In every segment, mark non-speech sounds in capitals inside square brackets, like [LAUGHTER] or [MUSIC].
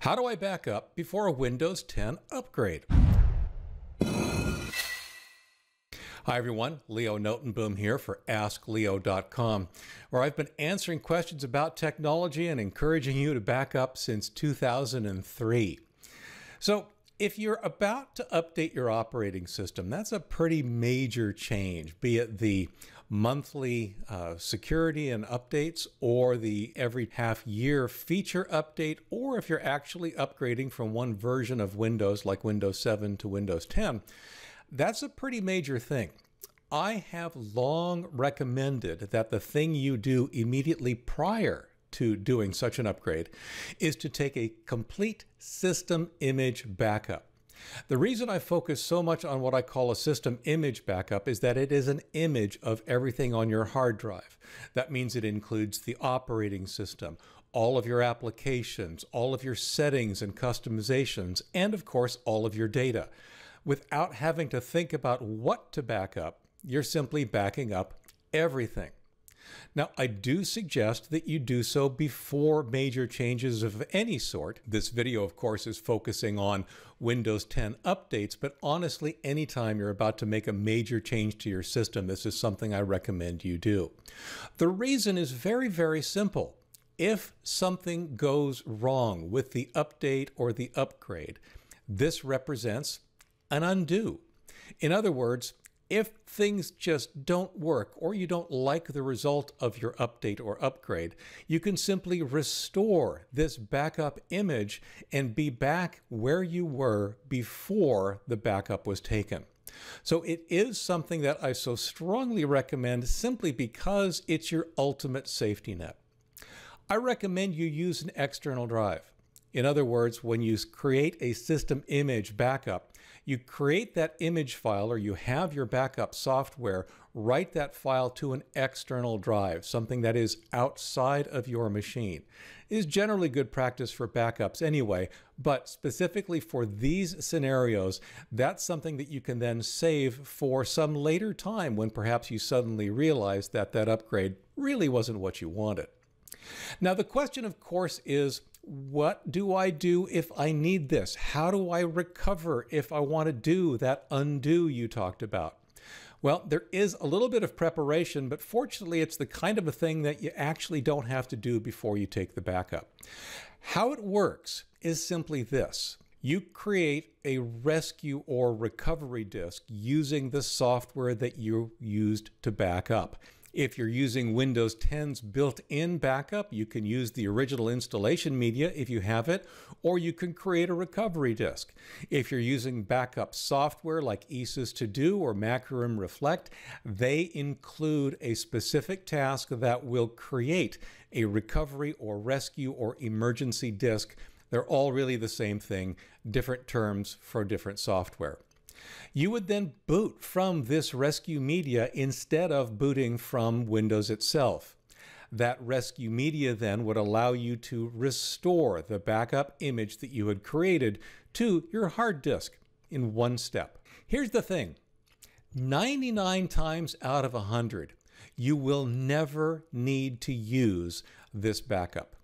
How do I back up before a Windows 10 upgrade? Hi everyone, Leo Notenboom here for AskLeo.com, where I've been answering questions about technology and encouraging you to back up since 2003. So, if you're about to update your operating system, that's a pretty major change, be it the monthly uh, security and updates or the every half year feature update, or if you're actually upgrading from one version of Windows like Windows 7 to Windows 10, that's a pretty major thing. I have long recommended that the thing you do immediately prior to doing such an upgrade is to take a complete system image backup. The reason I focus so much on what I call a system image backup is that it is an image of everything on your hard drive. That means it includes the operating system, all of your applications, all of your settings and customizations, and of course, all of your data. Without having to think about what to back up, you're simply backing up everything. Now, I do suggest that you do so before major changes of any sort. This video, of course, is focusing on Windows 10 updates, but honestly, anytime you're about to make a major change to your system, this is something I recommend you do. The reason is very, very simple. If something goes wrong with the update or the upgrade, this represents an undo. In other words, if things just don't work or you don't like the result of your update or upgrade, you can simply restore this backup image and be back where you were before the backup was taken. So it is something that I so strongly recommend simply because it's your ultimate safety net. I recommend you use an external drive. In other words, when you create a system image backup, you create that image file or you have your backup software write that file to an external drive, something that is outside of your machine. It is generally good practice for backups anyway, but specifically for these scenarios, that's something that you can then save for some later time when perhaps you suddenly realize that that upgrade really wasn't what you wanted. Now, the question, of course, is what do I do if I need this? How do I recover if I want to do that undo you talked about? Well, there is a little bit of preparation, but fortunately, it's the kind of a thing that you actually don't have to do before you take the backup. How it works is simply this. You create a rescue or recovery disk using the software that you used to back up. If you're using Windows 10's built-in backup, you can use the original installation media if you have it, or you can create a recovery disk. If you're using backup software like EaseUS Todo or Macrium Reflect, they include a specific task that will create a recovery or rescue or emergency disk. They're all really the same thing, different terms for different software. You would then boot from this rescue media instead of booting from Windows itself. That rescue media then would allow you to restore the backup image that you had created to your hard disk in one step. Here's the thing 99 times out of 100, you will never need to use this backup.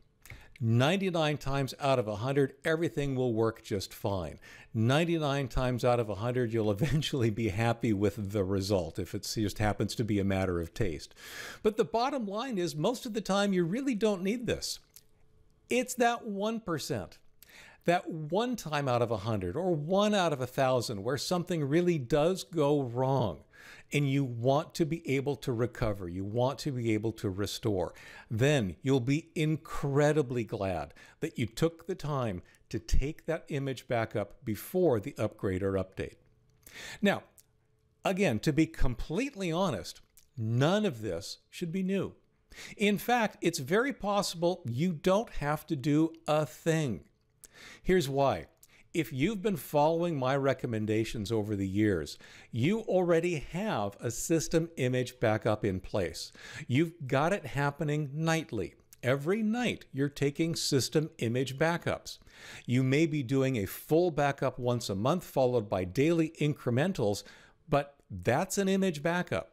99 times out of 100, everything will work just fine. 99 times out of 100, you'll [LAUGHS] eventually be happy with the result if it just happens to be a matter of taste. But the bottom line is, most of the time, you really don't need this. It's that 1% that one time out of a hundred or one out of a thousand where something really does go wrong and you want to be able to recover, you want to be able to restore, then you'll be incredibly glad that you took the time to take that image back up before the upgrade or update. Now, again, to be completely honest, none of this should be new. In fact, it's very possible you don't have to do a thing. Here's why. If you've been following my recommendations over the years, you already have a system image backup in place. You've got it happening nightly. Every night, you're taking system image backups. You may be doing a full backup once a month, followed by daily incrementals, but that's an image backup.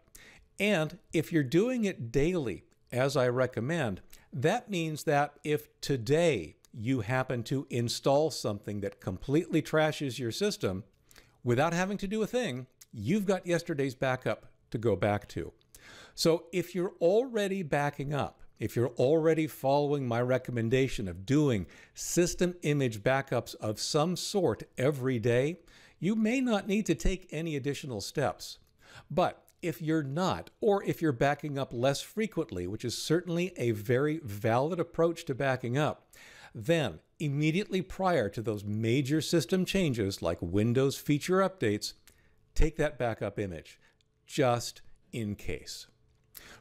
And if you're doing it daily, as I recommend, that means that if today you happen to install something that completely trashes your system without having to do a thing, you've got yesterday's backup to go back to. So if you're already backing up, if you're already following my recommendation of doing system image backups of some sort every day, you may not need to take any additional steps. But if you're not, or if you're backing up less frequently, which is certainly a very valid approach to backing up, then immediately prior to those major system changes like Windows feature updates, take that backup image, just in case.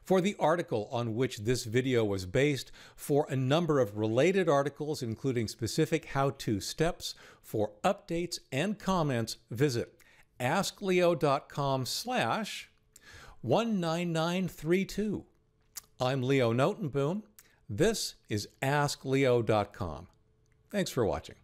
For the article on which this video was based, for a number of related articles, including specific how-to steps, for updates and comments, visit askleo.com slash 19932. I'm Leo Notenboom. This is AskLeo.com. Thanks for watching.